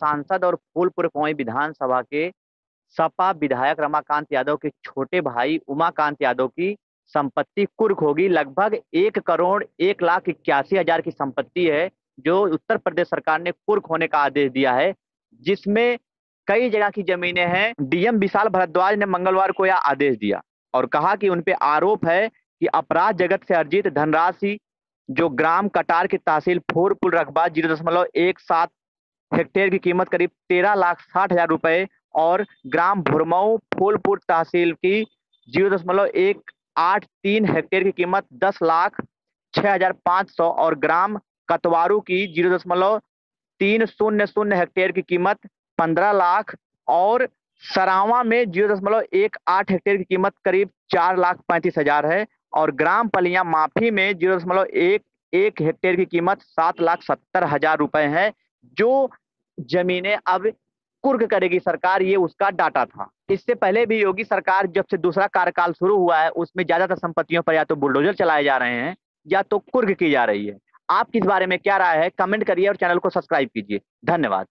सांसद और फूलपुर कुंई विधानसभा के सपा विधायक रमाकांत यादव के छोटे भाई उमाकांत यादव की संपत्ति कुर्क होगी। लगभग एक करोड़ एक लाख इक्यासी हज़ार की संपत्ति है, जो उत्तर प्रदेश सरकार ने कुर्क होने का आदेश दिया है, जिसमें कई जगह की जमीनें हैं। डीएम विशाल भरद्वाज ने मंगलवार को यह आदेश दिया और कहा कि उनपे आरोप है कि अपराध जगत से अर्जित धनराशि, जो ग्राम कटार की तहसील फोरपुर रकबा ज़ीरो दशमलव एक सात हेक्टेयर की कीमत करीब तेरह लाख साठ हज़ार रुपए और ग्राम भुरमऊ फूलपुर तहसील की ज़ीरो दशमलव एक आठ तीन हेक्टेयर की कीमत दस लाख छह हज़ार पाँच सौ और ग्राम कतवारू की ज़ीरो दशमलव तीन शून्य शून्य हेक्टेयर की कीमत पंद्रह लाख और सरावा में ज़ीरो दशमलव एक आठ हेक्टेयर की कीमत करीब चार लाख पैंतीस हज़ार है और ग्राम पलिया माफ़ी में ज़ीरो दशमलव एक एक हेक्टेयर की कीमत सात लाख सत्तर हज़ार रुपए है। जो जमीनें अब कुर्क करेगी सरकार, ये उसका डाटा था। इससे पहले भी योगी सरकार जब से दूसरा कार्यकाल शुरू हुआ है, उसमें ज़्यादातर संपत्तियों पर या तो बुलडोजर चलाए जा रहे हैं, या तो कुर्क की जा रही है। आप किस बारे में क्या राय है, कमेंट करिए और चैनल को सब्सक्राइब कीजिए। धन्यवाद।